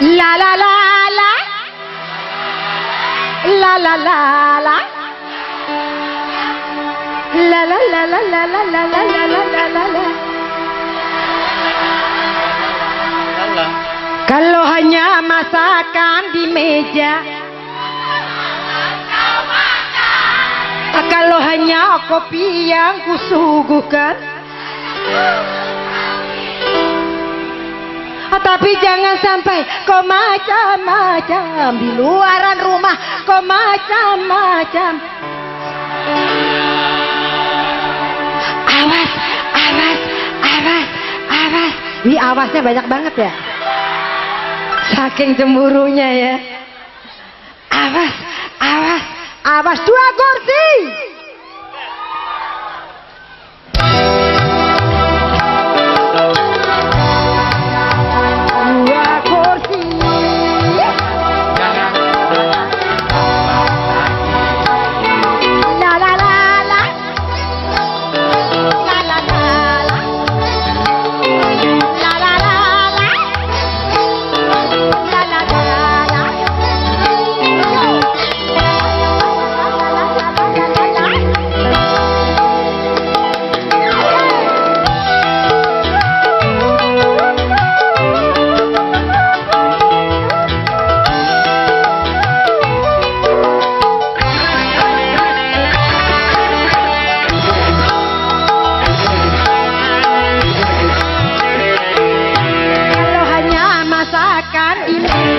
La la la la. La la la la. La la la la la la la la la la la la. Kalau hanya masakan di meja. Ah, Kalau hanya kopi yang kusuguhkan. Tapi jangan sampai kau macam-macam di luaran rumah kau macam-macam. Awas, awas, awas, awas. Wih awasnya banyak banget ya. Saking cemburunya ya. Awas, awas, awas dua kursi. Martin.